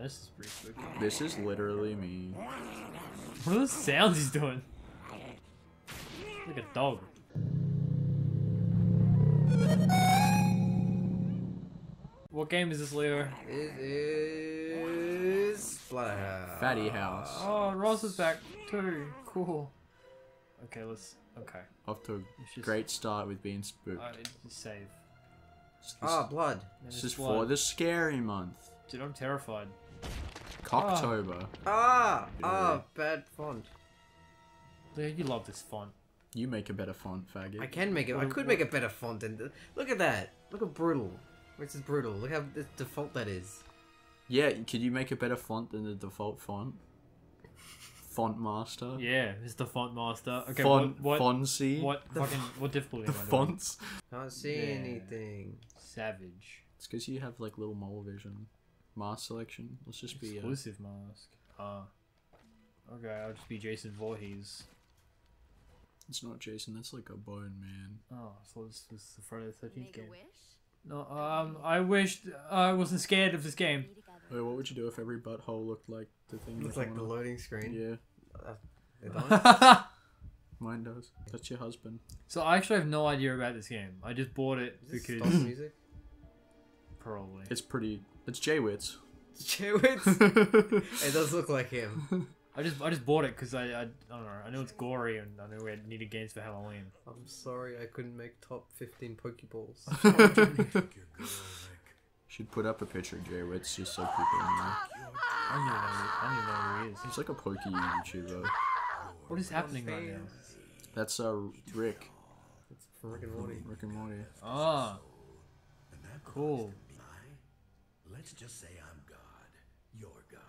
Yeah, this is pretty spooky. This is literally me. What are those sounds he's doing? Like a dog. What game is this, Leo? It is Splatterhouse. Fatty house. Oh, Ross is back too. Cool. Okay, let's. Okay. Off to a just- great start with being spooked. Uh, just save. This, Ah, blood. this is for the scary month. Dude, I'm terrified. Cocktober. Ah, ah, bad font. Leo, you love this font. You make a better font, faggot. I can make it. I could make a better font than. th- Look at that. Look at brutal. This is brutal. Look how the default that is. Yeah, could you make a better font than the default font? Font master. Yeah, it's the font master. Okay, font what? What? Fonzie. What fucking? What difficulty The am I doing? fonts. Can't see Yeah. anything. Savage. It's because you have like little mole vision. Mask selection. Let's just be. Uh, Exclusive mask. Ah. Okay, I'll just be Jason Voorhees. it's not Jason. That's like a bone man. Oh, so this was the Friday the Thirteenth game. No, um, I wished I wasn't scared of this game. Wait, what would you do if every butthole looked like the thing? in Looks the like the loading screen. Yeah, Uh, mine does. That's your husband. so I actually have no idea about this game. I just bought it Is because stock music? Probably. It's pretty. It's JWittz. Chewits. it does look like him. I just I just bought it because I, I I don't know. I know it's gory and I know we had needed games for Halloween. I'm sorry I couldn't make top 15 Pokeballs. Should put up a picture of JWittz just so people know. I don't even know. I don't even know who he is. He's like a pokey YouTuber. What is happening right now? That's uh Rick. It's Rick and Morty. Rick and Morty. Ah, cool. Let's just say I'm God. You're God.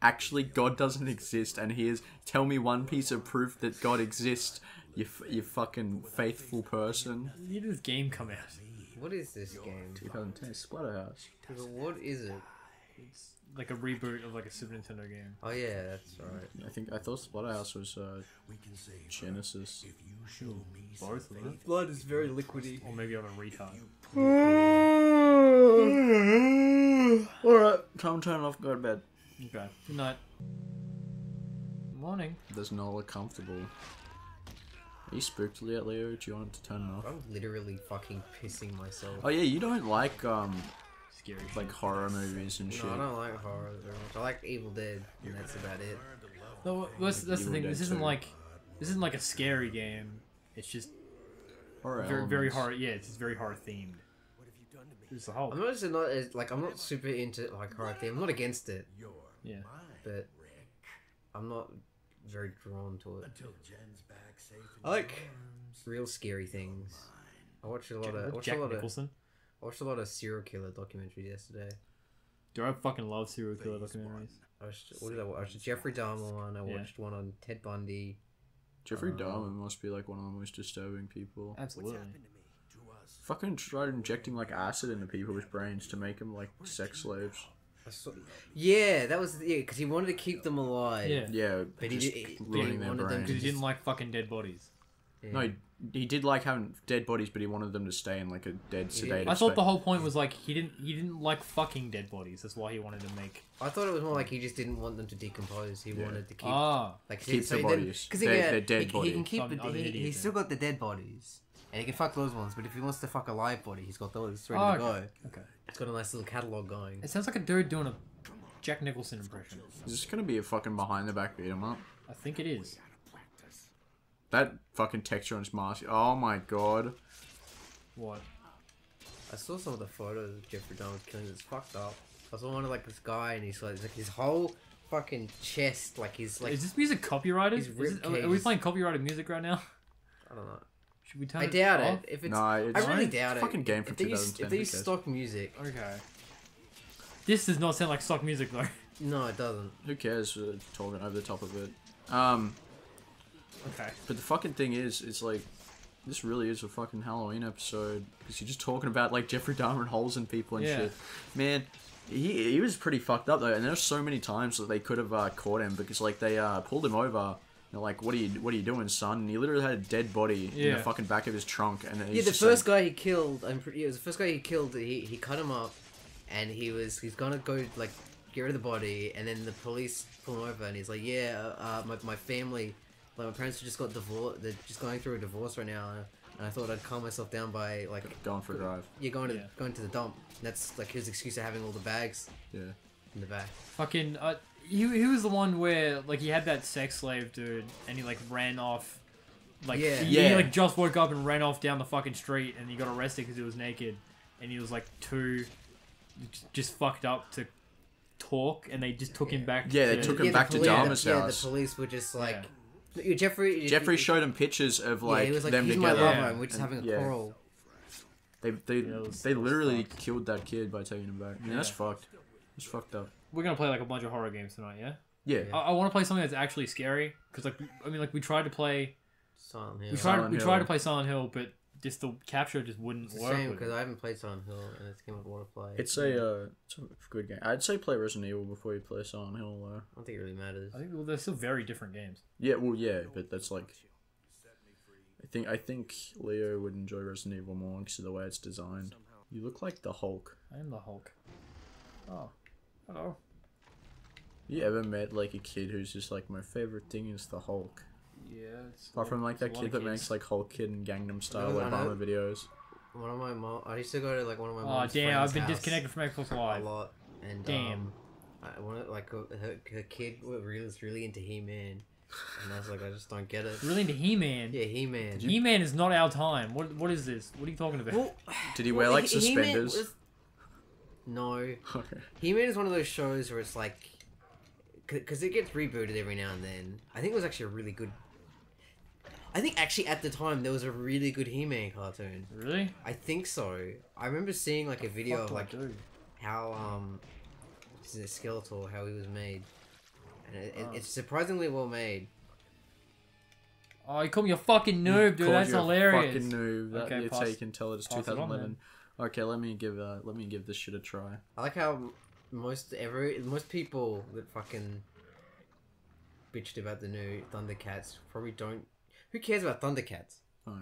Actually, God doesn't exist, and he is. Tell me one piece of proof that God exists. You, f- you fucking faithful person. When did this game come out? What is this game? 2010 Splatterhouse. What is it? It's like a reboot of like a Super Nintendo game. Oh yeah, that's right. I think I thought Splatterhouse was uh, We can say Genesis. if you show me Both of them. Blood is very liquidy. Or maybe I'm a retard. Alright, time to turn off. Go to bed. Okay. Good night. Morning. Does not look comfortable. Are you spooked yet, Leo? Do you want to turn it off? I'm literally fucking pissing myself. Oh yeah, you don't like um Scary. like horror movies and shit. No, I don't like horror very much. I like Evil Dead, and that's about it. No, that's, that's the thing. Dead This isn't 2. like this isn't like a scary game. It's just Horror very very elements. horror. Yeah, it's just very horror themed. It's the whole. I'm not not as, like I'm not super into like horror thing. I'm not against it, You're Yeah. mine, but Rick. I'm not very drawn to it. Until Jen's back safe in I like arms. real scary things. I watched a lot of I watched Jack a lot of Nicholson. I watched a lot of serial killer documentaries yesterday. Do I fucking love serial killer documentaries? I watched what did I watch? I watched a Jeffrey Dahmer one. I Yeah. watched one on Ted Bundy. Jeffrey Uh, Dahmer must be like one of the most disturbing people. What's Absolutely. happened to me? To us? Fucking tried injecting like acid into people's brains to make them like sex slaves. Yeah, that was yeah, because he wanted to keep them alive. Yeah. Yeah, But he just did- he- ruining he their wanted them brains. Because he just- didn't like fucking dead bodies. Yeah. No, he, he did like having dead bodies, but he wanted them to stay in like a dead, He- sedated I thought state. the whole point was like he didn't he didn't like fucking dead bodies. That's why he wanted to make. I thought it was more like he just didn't want them to decompose. He Yeah. wanted to keep Ah, like Keep the bodies. Because They're- yeah, they're dead he, he bodies. can keep I'm- the, I'm an he, idiot he's then. still got the dead bodies, and he can fuck those ones. But if he wants to fuck a live body, he's got those ready Oh, to okay. go. okay. It's got a nice little catalog going. It sounds like a dude doing a Jack Nicholson impression. Is this gonna be a fucking behind the back beat 'em up? I think it is. That fucking texture on his mask. Oh my god. What? I saw some of the photos of Jeffrey Dahmer's killing. It's fucked up. I saw one of like this guy, and he's like, like his whole fucking chest, like he's like is this music copyrighted? his Is rib it- are, are we playing copyrighted music right now? I don't know. Should we turn I it doubt off? it. If it's, No, it's I really fine. doubt it. Fucking game if, from if 2010, if they use stock music, Okay. This does not sound like stock music though. no, it doesn't. Who cares for talking over the top of it? Um, Okay. but the fucking thing is, it's like, this really is a fucking Halloween episode because you're just talking about like Jeffrey Dahmer and holes in people and Yeah. shit. Man, he he was pretty fucked up though, and there's so many times that they could have uh, caught him because like they uh, pulled him over. They're like, "What are you? What are you doing, son?" And he literally had a dead body in the fucking back of his trunk. And then Yeah, the first like, guy he killed, I'm pretty. It was the first guy he killed. He he cut him up, and he was he's gonna go like get rid of the body, and then the police pull him over, and he's like, "Yeah, uh, my my family, like my parents just got divorced. They're just going through a divorce right now." And I thought I'd calm myself down by like Going for a drive. you're going to Yeah. going to the dump. That's like his excuse of having all the bags Yeah. in the back. Fucking, uh, he, he was the one where, like, he had that sex slave dude, and he, like, ran off. Like, Yeah. he, he, like, just woke up and ran off down the fucking street, and he got arrested because he was naked. And he was, like, too. just fucked up to talk, and they just took him back. Yeah, they to- took him the back to Dahmer's yeah, house. the police were just like, "Yeah, Jeffrey. Jeffrey showed him pictures of like, yeah, he was like, them "He's my together. lover," Yeah. and we're just And- having a yeah. quarrel. They they Yeah, was- they literally fucked. killed that kid by taking him back. I mean, that's fucked. It's fucked up. We're gonna play, like, a bunch of horror games tonight, yeah? Yeah. Yeah. I, I want to play something that's actually scary, because, like, I mean, like, we tried to play. Silent Hill. We tried, Silent we Hill. tried to play Silent Hill, but just the capture just wouldn't It's a work. shame with because. I haven't played Silent Hill, and it's a game I want to play. It's a uh, it's a good game. I'd say play Resident Evil before you play Silent Hill. Though. I don't think it really matters. I think well, they're still very different games. Yeah, well, yeah, but that's like. I think I think Leo would enjoy Resident Evil more because of the way it's designed. You look like the Hulk. I am the Hulk. Oh, hello. You ever met like a kid who's just like my favorite thing is the Hulk? Yeah, it's Apart from like that kid that kids. makes like Hulk Kid and Gangnam Style I know. Obama videos. One of my mom, I used to go to like one of my Oh mom's damn! I've been disconnected from Xbox a lot, and Damn. um, I wanted like her, her kid was really, really into He Man, and I was like, I just don't get it. Really into He-Man. Yeah, He Man. He-Man is not our time. What What is this? What are you talking about? Well, Did he wear like suspenders? Was... No, Okay. He Man is one of those shows where it's like, because it gets rebooted every now and then. I think it was actually a really good. I think actually at the time there was a really good He Man cartoon. Really? I think so. I remember seeing like a video of like do? how um, this is a Skeletor how he was made, and it, it- Oh. it's surprisingly well made. Oh, you call me a fucking noob, dude. That's you a hilarious. Fucking noob. That Okay, you pass- take and tell it's pass it on 2011. Okay, let me give uh, let me give this shit a try. I like how most every most people that fucking bitched about the new Thundercats probably don't. Who cares about Thundercats? Oh.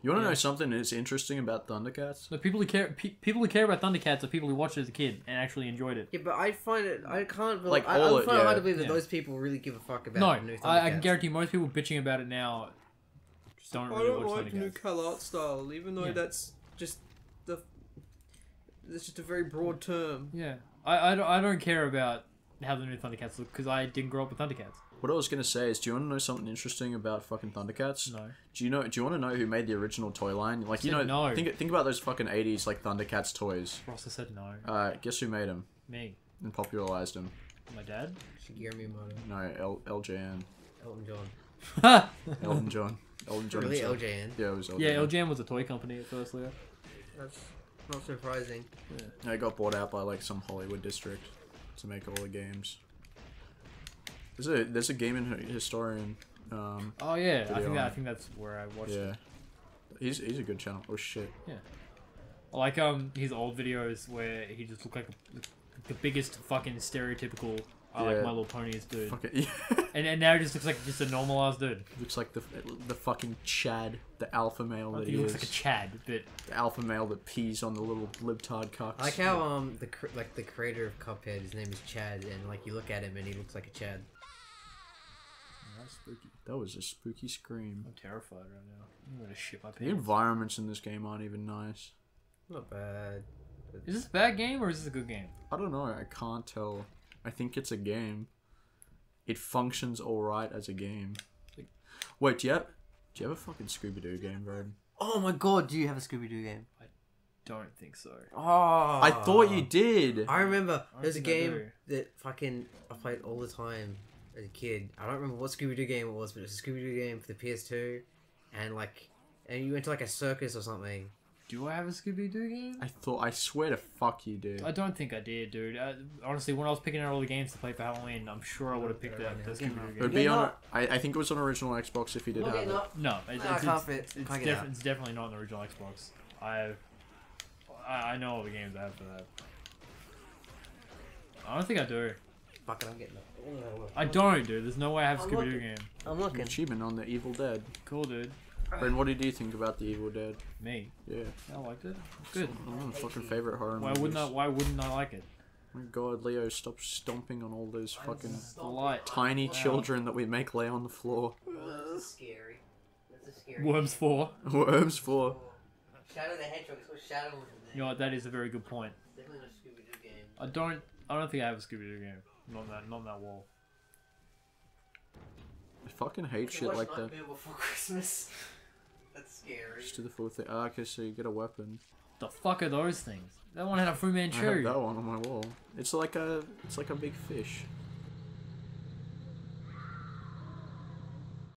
You want to Yeah. know something that's interesting about Thundercats? The people who care, pe- people who care about Thundercats are people who watched it as a kid and actually enjoyed it. Yeah, but I find it. I can't. Believe, Like, I, all I it- find it hard to believe that Yeah. those people really give a fuck about No, the new Thundercats. I, I can guarantee most people bitching about it now just don't really watch Thundercats. New color art style, even though Yeah. that's just the. It's just a very broad term. Yeah, I, I, don't, I don't care about how the new Thundercats look because I didn't grow up with Thundercats. What I was gonna say is, do you want to know something interesting about fucking Thundercats? No. Do you know? Do you want to know who made the original toy line? Like you know, no. think think about those fucking 80s like Thundercats toys. Ross said no. Uh, guess who made them Me. and popularized them? My dad? Shigeru Miyamoto, No, L- LJN, Elton John. Elton John, Elton John. really, himself. LJN. Yeah, it was LJN. LJN was a toy company at first, Leo. That's not surprising. Yeah, I got bought out by like some Hollywood district to make all the games. There's a there's a gaming historian. Um, Oh yeah, I think that, I think that's where I watched yeah, it. he's he's a good channel. Oh shit. I like um his old videos where he just looked like a, the biggest fucking stereotypical I like My Little Ponies dude. Fucking yeah. And, and now he just looks like just a normal ass dude. looks like the the fucking Chad, the alpha male I that think he he is. looks like a Chad, but the alpha male that pees on the little libtard cocks. I like how um the cr- like the creator of Cuphead, his name is Chad, and like you look at him and he looks like a Chad. that's spooky. That was a spooky scream. I'm terrified right now. I'm gonna shit my The environments in this game aren't even nice. Not bad. Is this a bad game or is this a good game? I don't know. I can't tell. I think it's a game. It functions alright as a game. Wait, do you have do you have a fucking Scooby Doo game, bro? Oh my god, do you have a Scooby Doo game? I don't think so. Oh, I thought you did. I remember I there's a game that fucking I played all the time as a kid. I don't remember what Scooby Doo game it was, but it was a Scooby Doo game for the PS2, and like, and you went to like a circus or something. Do I have a Scooby Doo game? I thought. I swear to fuck you dude. I don't think I did, dude. Uh, honestly, when I was picking out all the games to play for Halloween, I'm sure I would have picked Yeah, out right the. Scooby Doo out. It would be You're on. not- I, I think it was on original Xbox if you did have it. No, it, I it's, can't it's, fit- it's, can't get def- out. it's definitely not an original Xbox. I, I I know all the games I have for that. I don't think I do. Fuck it, I'm getting it. I don't, dude. There's no way I have a I'm Scooby Doo looking. game. I'm looking. Achievement on the Evil Dead. Cool, dude. Brent, what did you think about the Evil Dead? Me, Yeah, I liked it. Good. one of my fucking favorite horror Why movies. wouldn't I? Why wouldn't I like it? Oh my god, Leo, stop stomping on all those fucking light. tiny Wow. children that we make lay on the floor. That's scary. That's a scary. Worms 4. Worms four. Shadow the Hedgehog. It's called Shadow in there. You know what? That is a very good point. Definitely not a Scooby Doo game. I don't. I don't think I have a Scooby Doo game. Not that. Not that wall. I fucking hate shit watch like that. Before Christmas. That's scary. Just do the full thing. Ah, okay, so you get a weapon. The fuck are those things? That one had a Fu Manchu. I have Manchu. that one on my wall. It's like a, it's like a big fish.